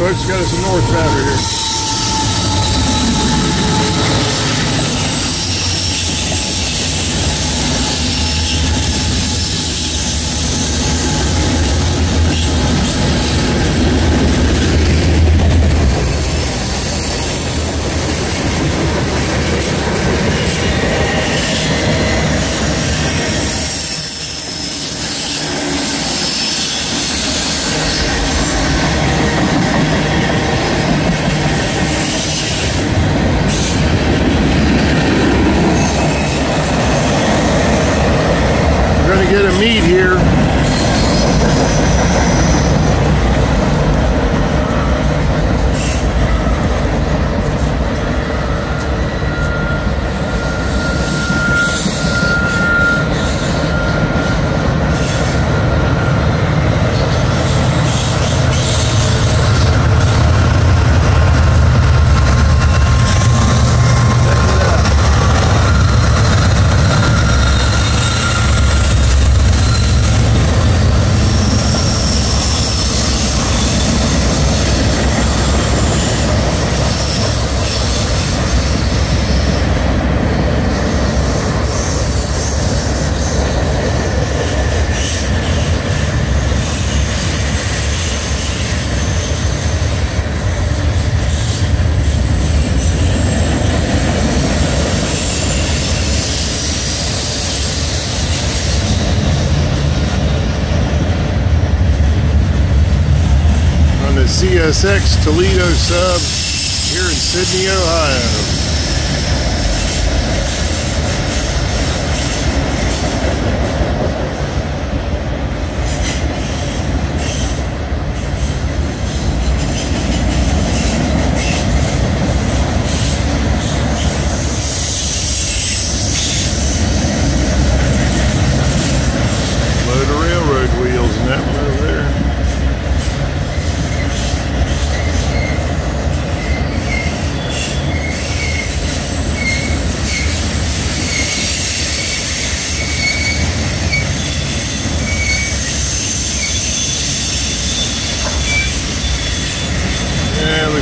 folks, got us a north battery here. get a meet here. CSX Toledo sub here in Sidney, Ohio.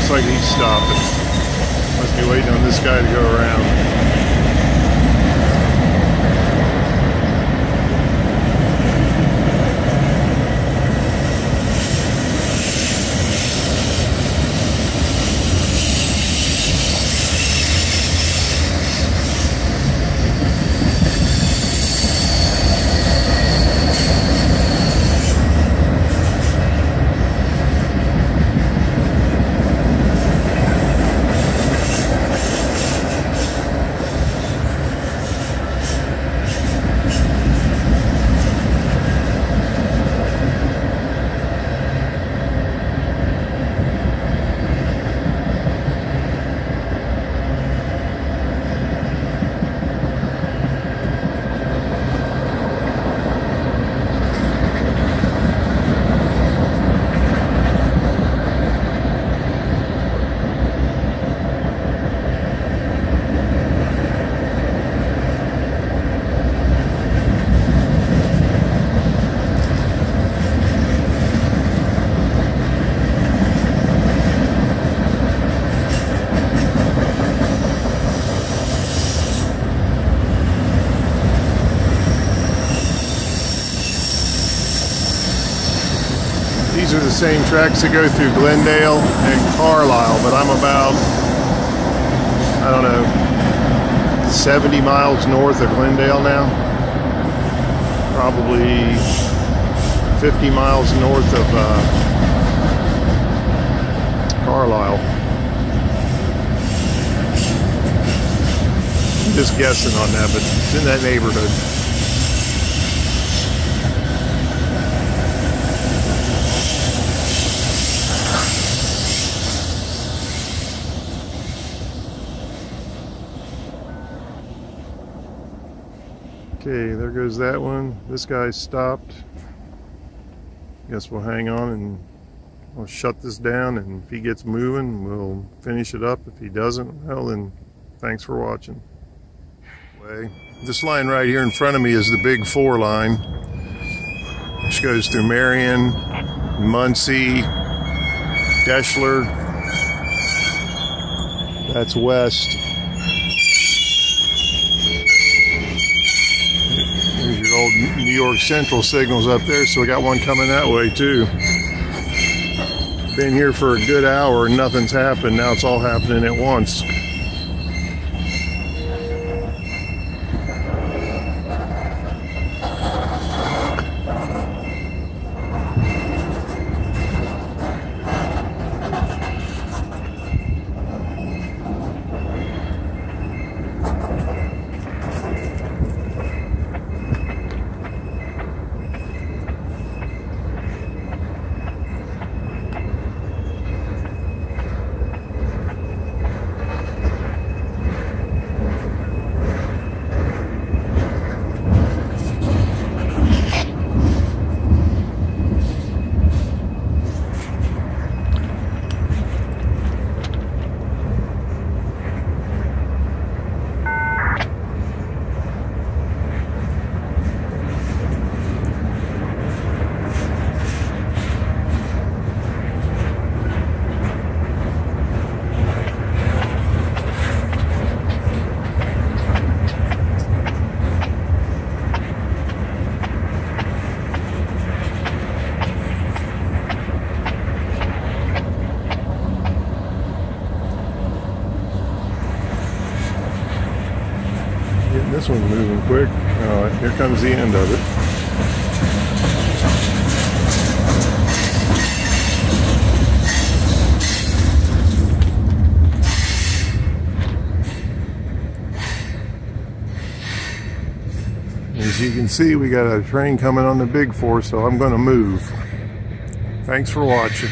Looks like he's stopping. Must be waiting on this guy to go around. These are the same tracks that go through Glendale and Carlisle, but I'm about, I don't know, 70 miles north of Glendale now. Probably 50 miles north of uh, Carlisle. I'm just guessing on that, but it's in that neighborhood. Okay, there goes that one. This guy stopped. Guess we'll hang on and we'll shut this down and if he gets moving, we'll finish it up. If he doesn't, well then, thanks for watching. This line right here in front of me is the big four line, which goes through Marion, Muncie, Deshler. That's west. Old New York Central signals up there, so we got one coming that way too. Been here for a good hour and nothing's happened. Now it's all happening at once. This one's moving quick. Here comes the end of it. As you can see, we got a train coming on the big four, so I'm going to move. Thanks for watching.